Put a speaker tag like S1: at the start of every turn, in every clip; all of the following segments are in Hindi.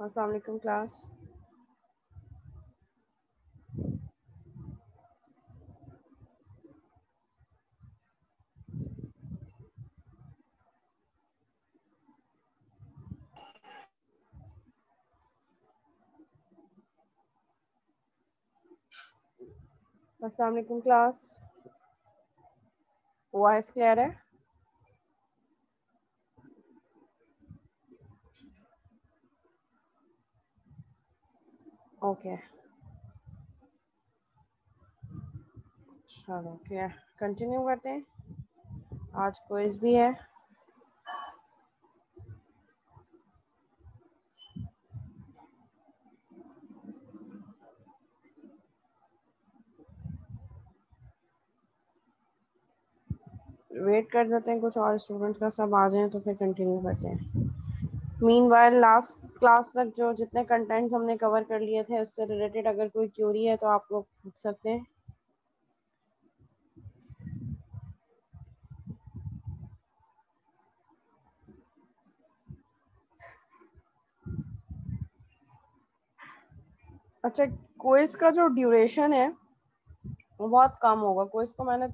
S1: अस्सलाम वालेकुम क्लास अस्सलाम वालेकुम क्लास वॉइस क्लियर है? ओके चलो क्लियर कंटिन्यू करते हैं। आज क्विज भी है। वेट कर देते हैं, कुछ और स्टूडेंट्स का सब आ जाए तो फिर कंटिन्यू करते हैं। मीन वाइल लास्ट क्लास तक जो जितने कंटेंट्स हमने कवर कर लिए थे, उससे रिलेटेड अगर कोई क्यूरी है तो आप लोग पूछ सकते हैं। अच्छा क्विज का जो ड्यूरेशन है, वो बहुत कम होगा। क्विज को मैंने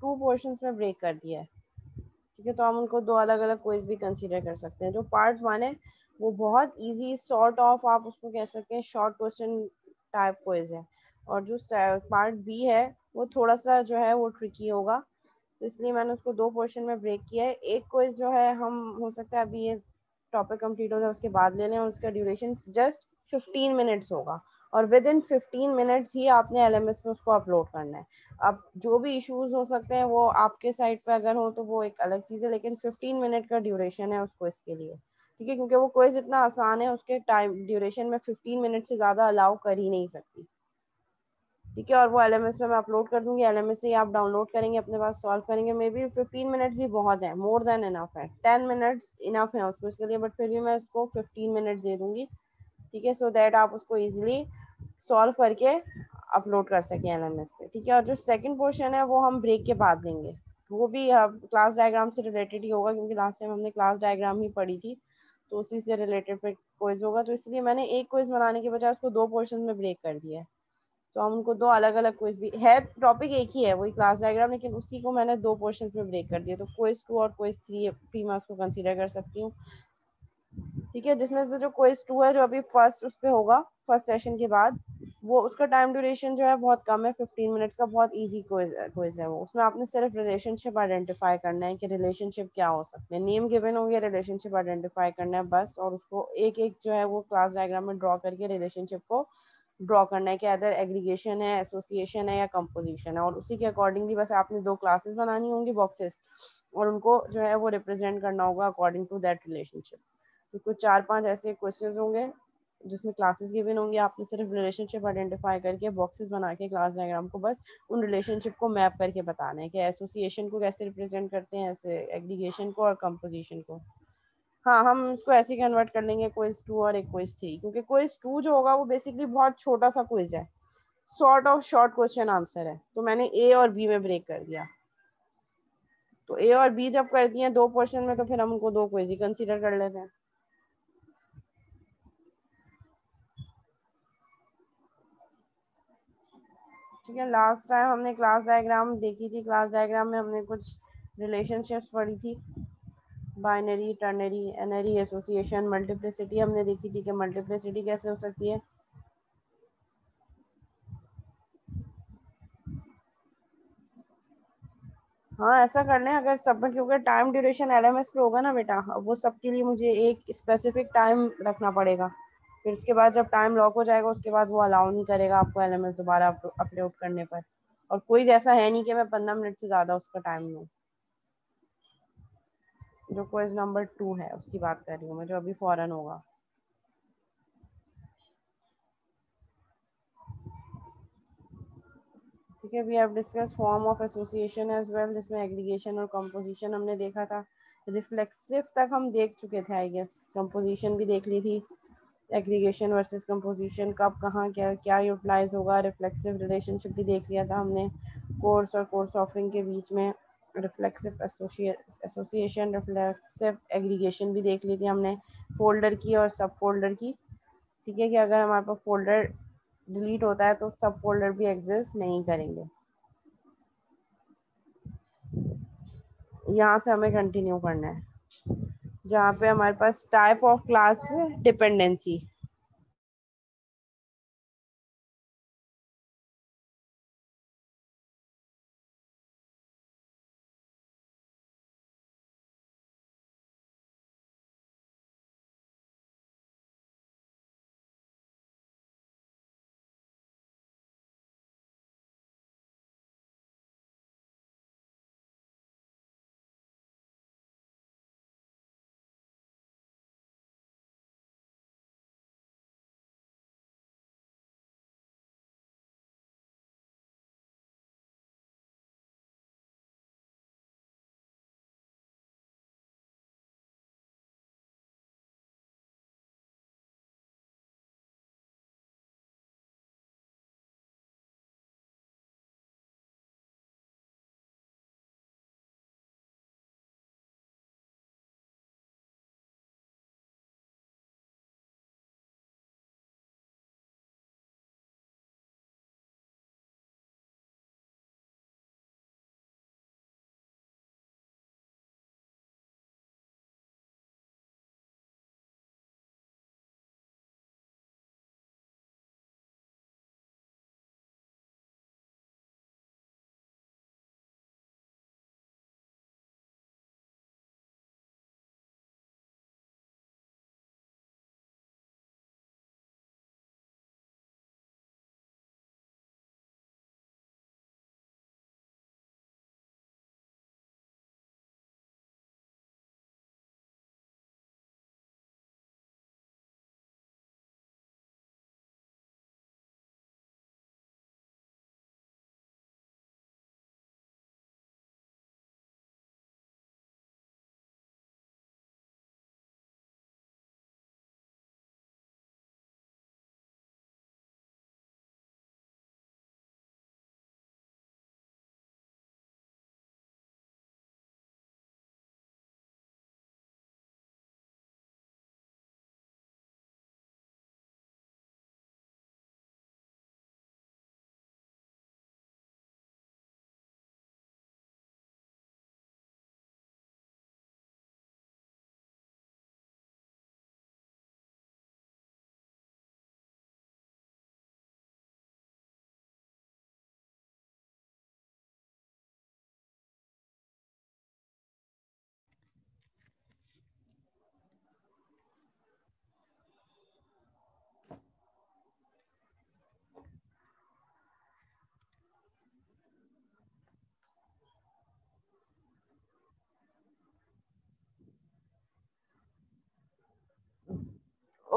S1: टू पोर्शंस में ब्रेक कर दिया है। ठीक है तो हम उनको दो अलग अलग क्विज भी कंसीडर कर सकते हैं। जो पार्ट वन है वो बहुत इजी सॉर्ट ऑफ़ आप उसको कह सकते हैं शॉर्ट क्वेश्चन टाइप क्विज है। और जो पार्ट बी है, वो थोड़ा सा जो है वो ट्रिकी होगा। तो इसलिए मैंने उसको दो पोर्शन में ब्रेक किया है। एक क्विज जो है, हम हो सकता है अभी ये टॉपिक कंप्लीट हो जाए, उसके बाद ले लें उसका ड्यूरेशन जस्ट फिफ्टीन मिनट्स होगा। और विद इन फिफ्टीन मिनट्स ही आपने एल एम एस में उसको अपलोड करना है। अब जो भी इश्यूज़ हो सकते हैं, वो आपके साइड पे अगर हो तो वो एक अलग चीज़ है, लेकिन फिफ्टीन मिनट का ड्यूरेशन है उसको इसके लिए। ठीक है, क्योंकि वो कोई इतना आसान है, उसके टाइम ड्यूरेशन में फिफ्टीन मिनट से ज़्यादा अलाउ कर ही नहीं सकती। ठीक है, और वो एल एम एस में मैं अपलोड कर दूँगी एल एम एस से आप डाउनलोड करेंगे, अपने पास सॉल्व करेंगे। मे बी फिफ्टीन मिनट भी बहुत है मोर देन इनफ है। टेन मिनट्स इनफ है उसको इसके लिए बट फिर भी मैं उसको फिफ्टीन मिनट दे दूँगी। ठीक है सो दैट आप उसको ईजिली सॉल्व करके अपलोड कर सकें एल एम एस पे। ठीक है, और जो सेकंड पोर्शन है, वो हम ब्रेक के बाद देंगे। वो भी क्लास डायग्राम से रिलेटेड ही होगा, क्योंकि लास्ट टाइम हमने क्लास डायग्राम ही पढ़ी थी। तो उसी से रिलेटेड फिर क्विज होगा। तो इसलिए मैंने एक क्विज बनाने के बजाय उसको दो पोर्शन में ब्रेक कर दिया है। तो हम उनको दो अलग अलग क्विज भी है टॉपिक एक ही है, वही क्लास डायग्राम लेकिन उसी को मैंने दो पोर्शन में ब्रेक कर दिया। तो क्विज टू और क्विज थ्री भी मैं उसको कंसिडर कर सकती हूँ। ठीक है, जिसमें से जो क्विज टू है, जो अभी फ़र्स्ट उस पर होगा फ़र्स्ट सेशन के बाद, वो उसका टाइम ड्यूरेशन जो है बहुत कम है फिफ्टीन मिनट्स का बहुत इजी क्विज है वो। उसमें आपने सिर्फ़ रिलेशनशिप आइडेंटिफाई करना है कि रिलेशनशिप क्या हो सकते हैं। नेम गिवन होंगे रिलेशनशिप आइडेंटिफाई करना है बस, और उसको एक एक जो है वो क्लास डायग्राम में ड्रॉ करके रिलेशनशिप को ड्रॉ करना है कि अदर एग्रीगेशन है एसोसिएशन है या कंपोजिशन है। और उसी के अकॉर्डिंगली बस आपने दो क्लासेस बनानी होंगी बॉक्सेस और उनको जो है वो रिप्रेजेंट करना होगा अकॉर्डिंग टू दैट रिलेशनशिप तो कुछ चार पाँच ऐसे क्वेश्चंस होंगे, जिसमें क्लासेस गिवन होंगे, आपने सिर्फ़ रिलेशनशिप आइडेंटिफाई करके बॉक्सेस बना के क्लास डायग्राम को बस उन रिलेशनशिप को मैप करके बताना है कि एसोसिएशन को कैसे रिप्रेजेंट करते हैं, ऐसे एग्रीगेशन को और कंपोजिशन को। हाँ हम इसको ऐसे कन्वर्ट कर लेंगे क्विज टू और एक क्विज थ्री क्योंकि क्विज टू जो होगा वो बेसिकली बहुत छोटा सा क्विज है। Sort of short question answer है। तो मैंने ए और बी में ब्रेक कर दिया। तो ए और बी जब कर दिए दो पोर्शन में तो फिर हम उनको दो क्विज ही कंसिडर कर लेते हैं। ठीक है लास्ट टाइम हमने क्लास डायग्राम देखी थी। क्लास डायग्राम में हमने कुछ रिलेशनशिप्स पढ़ी थी। Binary ternary n-ary association multiplicity हमने देखी थी कि मल्टीप्लिसिटी कैसे हो सकती है। हाँ ऐसा कर लें, अगर सब क्योंकि time duration L M S पे होगा ना बेटा वो सबके लिए मुझे एक स्पेसिफिक टाइम रखना पड़ेगा। फिर उसके बाद जब टाइम लॉक हो जाएगा, उसके बाद वो अलाउ नहीं करेगा आपको एलएमएस दोबारा अपलोड करने पर। और कोई ऐसा है नहीं कि मैं पंद्रह मिनट से ज़्यादा उसका टाइम लूँ। जो क्वेज नंबर टू है, उसकी बात कर रही हूँ मैं, जो अभी फॉरन होगा। ठीक we have discuss form of association as well जिसमें एग्रीगेशन और कंपोजिशन हमने देखा था। रिफ्लेक्सिव तक हम देख चुके थे आई गेस कंपोजिशन भी देख ली थी। एग्रीगेशन वर्सेस कंपोजिशन कब, कहाँ, क्या क्या यूटिलाइज होगा रिफ्लेक्सिव रिलेशनशिप भी देख लिया था हमने कोर्स और कोर्स ऑफरिंग के बीच में रिफ्लेक्सिव एसोसिएशन रिफ्लेक्सिव एग्रीगेशन भी देख ली थी हमने फोल्डर की और सब फोल्डर की, ठीक है कि अगर हमारे पास फोल्डर डिलीट होता है तो सब फोल्डर भी एग्जिस्ट नहीं करेंगे। यहाँ से हमें कंटिन्यू करना है। जहाँ पे हमारे पास type of class dependency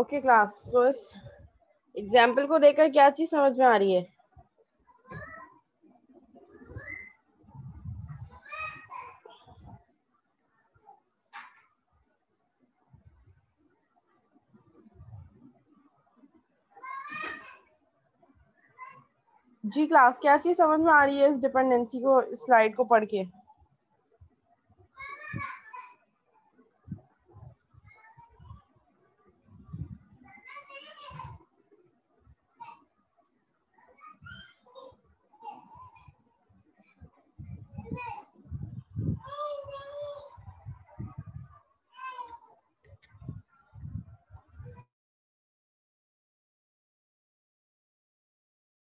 S1: okay class तो इस एग्ज़ाम्पल को देखकर क्या चीज़ समझ में आ रही है? जी क्लास क्या चीज़ समझ में आ रही है इस डिपेंडेंसी को स्लाइड को पढ़ के?